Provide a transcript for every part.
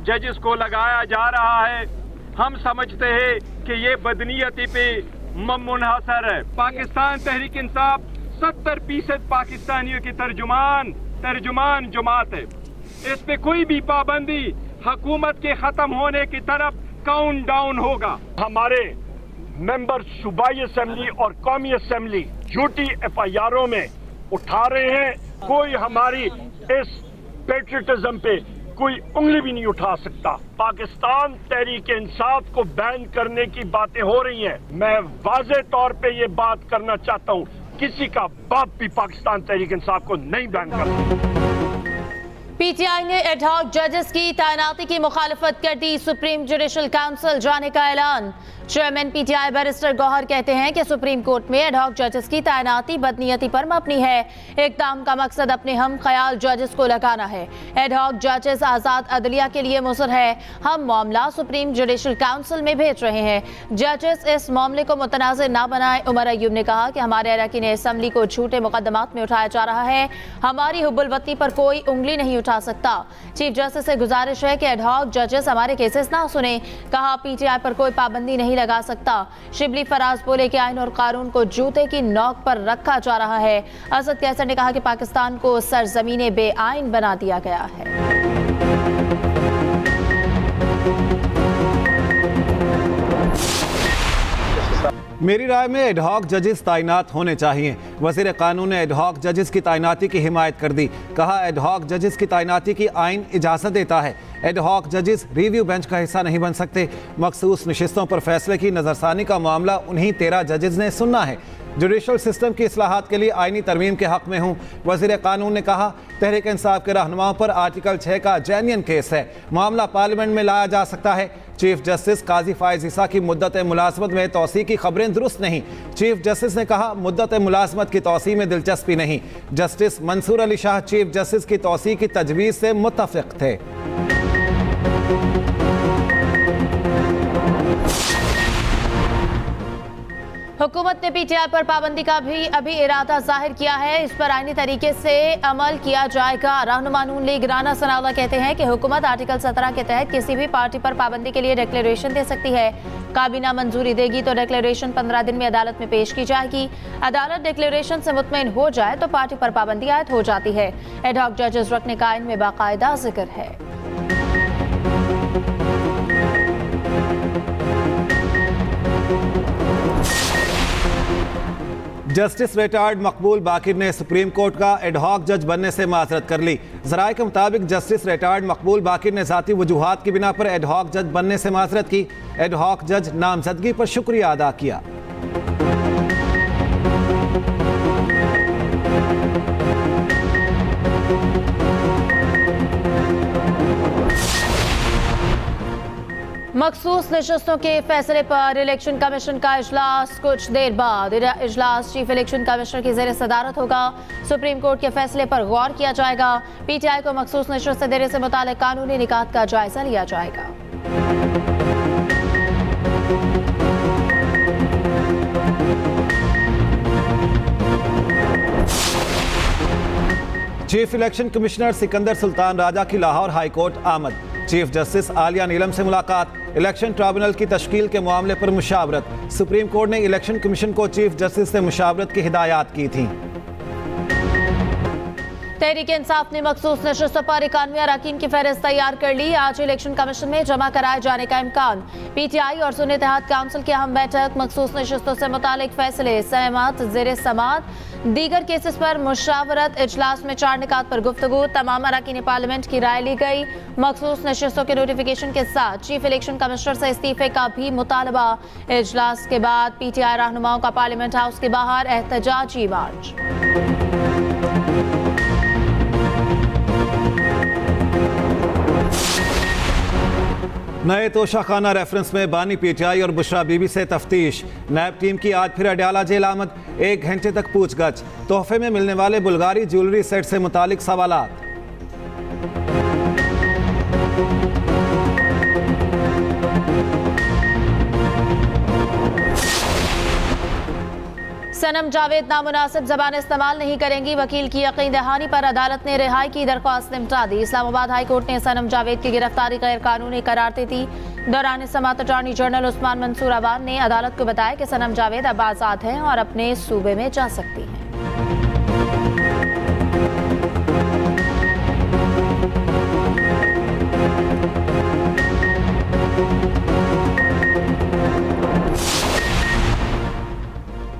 जजेस को लगाया जा रहा है। हम समझते हैं कि ये बदनीयती पे मुनहसर है। पाकिस्तान तहरीक इंसाफ, सत्तर फ़ीसद पाकिस्तानियों की तर्जुमान तर्जुमान जमात है। इस पे कोई भी पाबंदी हुकूमत के खत्म होने की तरफ़ काउंट डाउन होगा। हमारे मेंबर सूबाई असेंबली और कौमी असेंबली झूठी एफ़ आई आरों में उठा रहे हैं। कोई हमारी इस पेट्रियटिज्म पे कोई उंगली भी नहीं उठा सकता। पाकिस्तान तहरीक इंसाफ को बैन करने की बातें हो रही हैं। मैं वाज तौर पे ये बात करना चाहता हूँ। किसी का बाप भी पाकिस्तान तहरीक इंसाफ को नहीं बैन कर पीटीआई ने एडहॉक जजेस की तैनाती की मुखालफत कर दी। सुप्रीम जुडिशल काउंसिल जाने का ऐलान। चेयरमैन पीटीआई बैरिस्टर गौहर कहते हैं कि सुप्रीम कोर्ट में एडहॉक जजेस की तैनाती बदनीयती पर मबनी है। इकदाम का मकसद अपने हम ख्याल जजेस को लगाना है। एडहॉक जजेस आज़ाद अदलिया के लिए मुसर है। हम मामला सुप्रीम जुडिशल काउंसिल में भेज रहे हैं। जजेस इस मामले को मुतनाज़ ना बनाए। उमर अयूब ने कहा कि हमारे अरकान असम्बली को झूठे मुकदमात में उठाया जा रहा है। हमारी हुबुलवती पर कोई उंगली नहीं उठा सकता। चीफ जस्टिस से गुजारिश है कि एडहॉक जजेस हमारे केसेस ना सुने। कहा पीटीआई पर कोई पाबंदी नहीं लगा सकता। शिबली फराज बोले कि आइन और कानून को जूते की नोक पर रखा जा रहा है। असद कैसर ने कहा कि पाकिस्तान को सरजमीन बे आइन बना दिया गया है। मेरी राय में एडहॉक जजेस तैनात होने चाहिए। वज़ीर कानून ने एडहॉक जजेस की तैनाती की हिमायत कर दी। कहा एडहॉक जजेस की तैनाती की आइन इजाज़त देता है। एडहॉक जजेस रिव्यू बेंच का हिस्सा नहीं बन सकते। मखसूस नशस्तों पर फैसले की नज़रसानी का मामला उन्हीं तेरह जजेस ने सुनना है। जुडिशल सिस्टम की असलाहत के लिए आइनी तरमीम के हक में हूँ। वज़ीर कानून ने कहा, तहरीक इंसाफ के रहनुमाओं पर आर्टिकल छः का जैनियन केस है। मामला पार्लियामेंट में लाया जा सकता है। चीफ जस्टिस काजी फायज ईसा की मुद्दत मुलाजमत में तोसी की खबरें दुरुस्त नहीं। चीफ जस्टिस ने कहा, मुद्दत मुलाजमत की तोसी में दिलचस्पी नहीं। Justice Mansoor Ali Shah chief justice की तोसी की तजवीज़ से मुतफ़ थे। हुकूमत ने पीटीआई पर पाबंदी का भी अभी इरादा ज़ाहिर किया है। इस पर आईनी तरीके से अमल किया जाएगा। रहनुमा लीग राना सनाउल्ला कहते हैं कि हुकूमत आर्टिकल 17 के तहत किसी भी पार्टी पर पाबंदी के लिए डिक्लेरेशन दे सकती है। काबीना मंजूरी देगी तो डिक्लेरेशन पंद्रह दिन में अदालत में पेश की जाएगी। अदालत डिक्लेरेशन से मुतमिन हो जाए तो पार्टी पर पाबंदी आयद हो जाती है। एडहॉक जजेस रखने का आइन में बाकायदा ज़िक्र है। जस्टिस रिटायर्ड मकबूल बाकिर ने सुप्रीम कोर्ट का एडहॉक जज बनने से माजरत कर ली। जराये के मुताबिक जस्टिस रिटायर्ड मकबूल बाकिर ने जाती वजूहत की बिना पर एडहॉक जज बनने से माजरत की। एडहॉक जज नामजदगी पर शुक्रिया अदा किया। मखसूस नशस्तों के फैसले पर इलेक्शन कमीशन का इजलास कुछ देर बाद। इजलास चीफ इलेक्शन कमिश्नर की जेर सदारत होगा। सुप्रीम कोर्ट के फैसले पर गौर किया जाएगा। पीटीआई को मखसूस नशस्त देने से मुताल कानूनी निकात का जायजा लिया जाएगा। Chief election commissioner Sikandar Sultan Raja की लाहौर हाईकोर्ट आमद। चीफ जस्टिस आलिया नीलम से मुलाकात। इलेक्शन ट्रिब्यूनल की तश्कील के मामले पर मुशावरत। सुप्रीम कोर्ट ने इलेक्शन कमीशन को चीफ जस्टिस से मुशावरत की हिदायत की थी। तहरीक इंसाफ ने मखसूस नशस्तों पर इक्यानवे अरकान की फहरिस्त तैयार कर ली। आज इलेक्शन कमीशन में जमा कराए जाने का इम्कान। पीटीआई और सुन इतिहाद काउंसिल की अहम बैठक मखसूस नशस्तों से मुतालिक फैसले, सहमत, जेर समात। दीगर केसेस पर मुशावरत इजलास में चार निकात पर गुफ्तु तमाम अरकान पार्लियामेंट की राय ली गई। मखसूस नशस्तों के नोटिफिकेशन के साथ चीफ इलेक्शन कमिश्नर से इस्तीफे का भी मुतालबा। इजलास के बाद पीटीआई रहनुमाओं का पार्लियामेंट हाउस के बाहर एहतजाजी मार्च। नए तोशाखाना रेफरेंस में बानी पीटीआई और बुशरा बीबी से तफ्तीश। नैब टीम की आज फिर अडयाला जेल आमद। एक घंटे तक पूछगछ। तोहफे में मिलने वाले बुल्गारी ज्वेलरी सेट से मुतालिक सवाल सनम जावेद नामनासिब जबान इस्तेमाल नहीं करेंगी। वकील की यकीन दहानी पर अदालत ने रिहाई की दरख्वास्त निपटा दी। इस्लामाबाद हाई कोर्ट ने सनम जावेद की गिरफ्तारी गैर कानूनी करार दी थी दौरान समात अटॉर्नी जनरल उस्मान मंसूर आबाद ने अदालत को बताया कि सनम जावेद अब आज़ाद हैं और अपने सूबे में जा सकती हैं।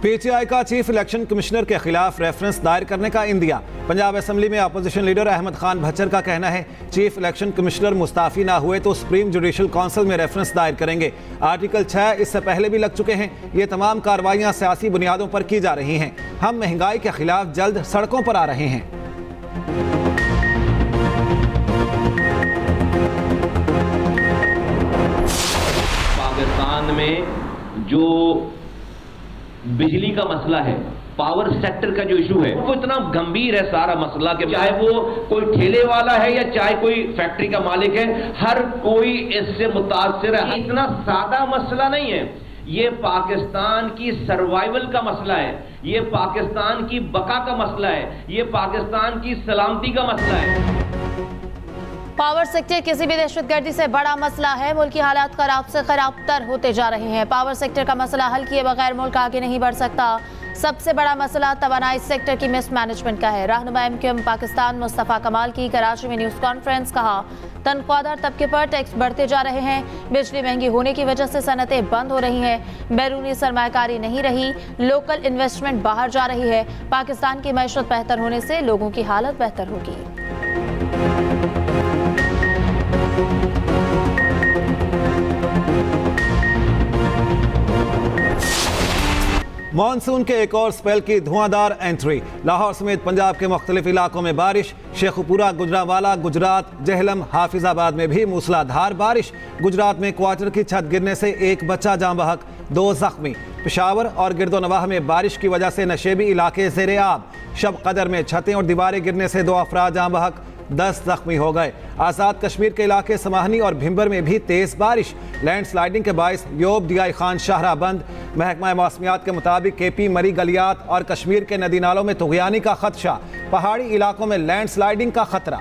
पीटीआई का चीफ इलेक्शन कमिश्नर के खिलाफ रेफरेंस दायर करने का इंदिया। पंजाब असेंबली में अपोजिशन लीडर अहमद खान भच्चर का कहना है चीफ इलेक्शन कमिश्नर मुस्ताफी ना हुए तो सुप्रीम जुडिशल काउंसिल में रेफरेंस दायर करेंगे। आर्टिकल छः इससे पहले भी लग चुके हैं। ये तमाम कार्रवाइयाँ सियासी बुनियादों पर की जा रही हैं। हम महँगाई के खिलाफ जल्द सड़कों पर आ रहे हैं। पाकिस्तान में जो बिजली का मसला है पावर सेक्टर का जो इशू है, वो इतना गंभीर है सारा मसला कि चाहे वो कोई ठेले वाला है या चाहे कोई फैक्ट्री का मालिक है, हर कोई इससे मुतासर है। इतना सादा मसला नहीं है। ये पाकिस्तान की सर्वाइवल का मसला है, ये पाकिस्तान की बका का मसला है, ये पाकिस्तान की सलामती का मसला है। पावर सेक्टर किसी भी दहशतगर्दी से बड़ा मसला है। मुल्क की हालात खराब से खराब तर होते जा रहे हैं। पावर सेक्टर का मसला हल किए बगैर मुल्क आगे नहीं बढ़ सकता। सबसे बड़ा मसला तवानाई सेक्टर की मिसमैनेजमेंट का है। रहनुमा M Q M Pakistan Mustafa Kamal की कराची में न्यूज़ कॉन्फ्रेंस कहा, तनख्वाहदार तबके पर टैक्स बढ़ते जा रहे हैं। बिजली महँगी होने की वजह से सनतें बंद हो रही हैं। बैरूनी सरमाकारी नहीं रही। लोकल इन्वेस्टमेंट बाहर जा रही है। पाकिस्तान की मैशत बेहतर होने से लोगों की हालत बेहतर होगी। मानसून के एक और स्पेल की धुआंधार एंट्री। लाहौर समेत पंजाब के मुख्तलिफ़ इलाकों में बारिश, शेखपुरा, गुजरावाला, गुजरात, जहलम, हाफिजाबाद में भी मूसलाधार बारिश। गुजरात में क्वार्टर की छत गिरने से एक बच्चा जाँ बहक दो जख्मी। पिशावर और गिरदोनवाह में बारिश की वजह से नशेबी इलाके जेर आब। शब कदर में छतें और दीवारें गिरने से दो अफराज जाँ बहक दस जख्मी हो गए। आज़ाद कश्मीर के इलाके समाहनी और भिम्बर में भी तेज़ बारिश। लैंड स्लाइडिंग के बायस योब दियाई खान शाहरा बंद महकमा मौसमियात के मुताबिक के पी मरी गलियात और कश्मीर के नदी नालों में तुगयानी का खदशा पहाड़ी इलाकों में लैंड स्लाइडिंग का खतरा।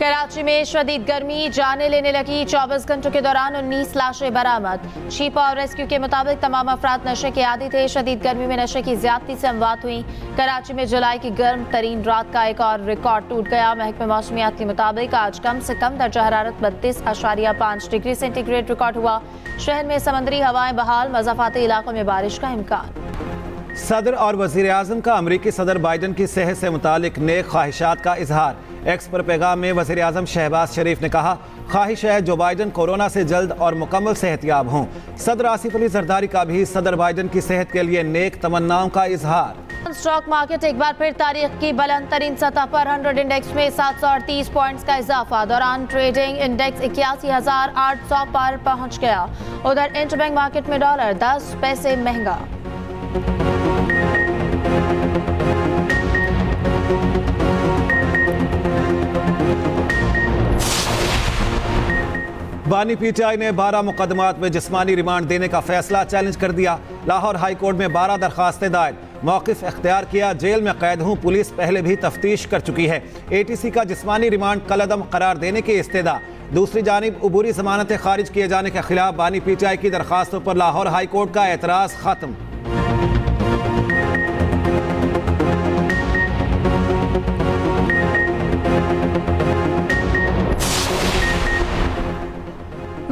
कराची में शदीद गर्मी, जाने लेने लगी 24 घंटों के दौरान 19 लाशें बरामद। शीपा और रेस्क्यू के मुताबिक तमाम अफराद नशे के आदि थे। शदीद गर्मी में नशे की ज्यादती से अमवात हुई। कराची में जुलाई की गर्म, तरीन रात का एक और रिकॉर्ड टूट गया। महकमे मौसमियात के मुताबिक आज कम से कम दर्जा हरारत बत्तीस अशारिया पाँच डिग्री सेंटीग्रेड रिकॉर्ड हुआ। शहर में समंदरी हवाएँ बहाल, मजाफाती इलाकों में बारिश का इम्कान। सदर और वज़ीर अजम का अमरीकी सदर बाइडन की सेहत से मुतालिक नेक ख्वाहिशात का इजहार। एक्स पर पैगाम में वज़ीर अजम शहबाज शरीफ ने कहा, ख्वाहिश है जो बाइडन कोरोना से जल्द और मुकम्मल सेहतियाब हों। सदर आसिफ अली जरदारी का भी सदर बाइडन की सेहत के लिए नेक तमन्नाओं का इजहार। स्टॉक मार्केट एक बार फिर तारीख की बुलंद तरीन सतह पर 100 इंडेक्स में सात सौ अड़तीस पॉइंट्स का इजाफा। दौरान ट्रेडिंग इंडेक्स इक्यासी हज़ार आठ सौ पर पहुँच गया। उधर इंटरबैंक मार्केट में डॉलर दस पैसे महँगा। बानी पीटीआई ने 12 मुकदमात में जिस्मानी रिमांड देने का फैसला चैलेंज कर दिया। लाहौर हाई कोर्ट में 12 दरखास्तें दायर। मौकफ अख्तियार किया, जेल में कैद हूँ, पुलिस पहले भी तफ्तीश कर चुकी है। एटीसी का जिस्मानी रिमांड कलदम करार देने की इस्तदा। दूसरी जानब अबूरी जमानतें खारिज किए जाने के खिलाफ बानी पीटीआई की दरखास्तों पर लाहौर हाई कोर्ट का एतराज़ खत्म।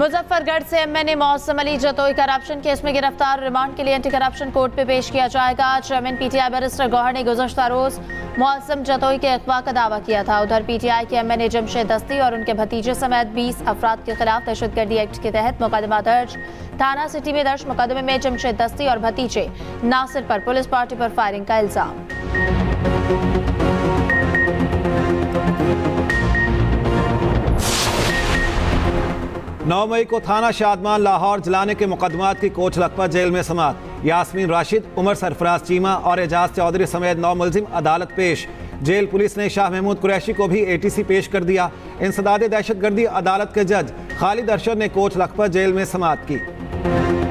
मुजफ्फरगढ़ से एमएनए मौसम, अली जतोई करप्शन केस में गिरफ़्तार, रिमांड के लिए एंटी करप्शन कोर्ट पे पेश किया जाएगा। चेयरमैन पीटीआई बैरिस्टर गौहर ने गुजशत रोज मौसम जतोई के अगवा का दावा किया था। उधर पीटीआई के एमएनए जमशेद दस्ती और उनके भतीजे समेत 20 अफराद के खिलाफ दहशतगर्दी एक्ट के तहत मुकदमा दर्ज। थाना सिटी में दर्ज मुकदमे में जमशेद दस्ती और भतीजे नासिर पर पुलिस पार्टी पर फायरिंग का इल्ज़ाम। नौ मई को थाना शादमान, लाहौर जलाने के मुकदमात की कोच लखपत जेल में समाप्त यासमीन राशिद, उमर सरफराज चीमा और एजाज चौधरी समेत नौ मुलजिम अदालत पेश। जेल पुलिस ने शाह महमूद कुरैशी को भी एटीसी पेश कर दिया। इंसदाद दहशतगर्दी अदालत के जज खालिद अरशद ने कोच लखपत जेल में समाप्त की।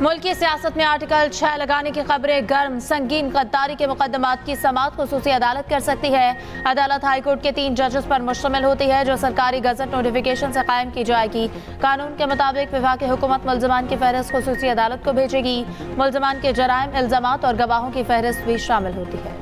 मुल्क सियासत में आर्टिकल छह लगाने की खबरें गर्म, संगीन गद्दारी के मुकदमात की समात खसूसी अदालत कर सकती है। अदालत हाईकोर्ट के तीन जजेस पर मुश्तमिल होती है, जो सरकारी गजट नोटिफिकेशन से कायम की जाएगी। कानून के मुताबिक विभाग हुकूमत मुलजमान की फहरिस्त, खसूसी अदालत को भेजेगी। मुलजमान के जराइम इल्ज़ाम और गवाहों की फहरिस्त भी शामिल होती है।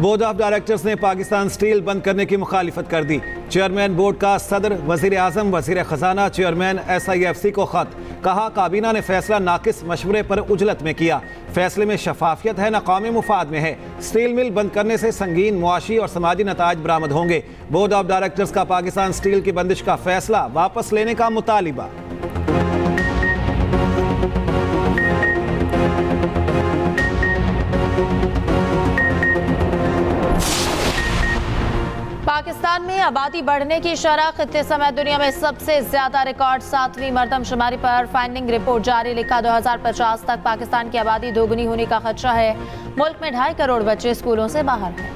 बोर्ड ऑफ़ डायरेक्टर्स ने पाकिस्तान स्टील बंद करने की मुखालफत कर दी। चेयरमैन बोर्ड का सदर वज़ीर आज़म वज़ीर खजाना chairman S I F C को खत। कहा, काबीना ने फैसला नाकिस मशवरे पर उजलत में किया। फैसले में शफाफियत है न कौमी मुफाद में है। स्टील मिल बंद करने से संगीन, मुआशी और समाजी नतज बरामद होंगे। बोर्ड ऑफ़ डायरेक्टर्स का पाकिस्तान स्टील की बंदिश का फैसला वापस लेने का मुतालबा। पाकिस्तान में आबादी बढ़ने की शरह खत्े समय दुनिया में सबसे ज़्यादा रिकॉर्ड सातवीं मरदमशुमारी पर फाइंडिंग रिपोर्ट जारी, लिखा 2050 तक पाकिस्तान की आबादी दोगुनी होने का खदशा है। मुल्क में ढाई करोड़ बच्चे स्कूलों से बाहर। हैं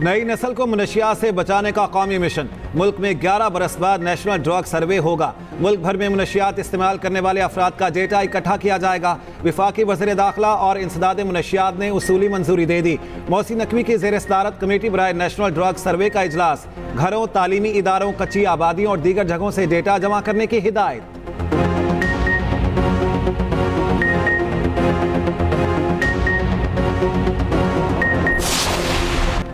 नई नस्ल को मनशियात से बचाने का कौमी मिशन। मुल्क में 11 बरस बाद नेशनल ड्रग सर्वे होगा। मुल्क भर में मनशियात इस्तेमाल करने वाले अफराद का डेटा इकट्ठा किया जाएगा। विफाकी वजर दाखिला और इंसदाद मनशियात ने उसूली मंजूरी दे दी। मौसी नकवी की जेर सदारत कमेटी बरए नेशनल ड्रग सर्वे का इजलास। घरों, तालीमी इदारों, कच्ची आबादियों और दीगर जगहों से डेटा जमा करने की हिदायत।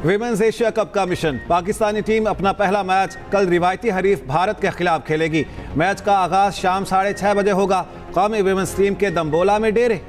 विमेंस एशिया कप का मिशन पाकिस्तानी टीम अपना पहला मैच कल रिवायती हरीफ भारत के खिलाफ खेलेगी। मैच का आगाज़ शाम साढ़े छह बजे होगा। कौमी विमेंस टीम के दम्बोला में डेरे।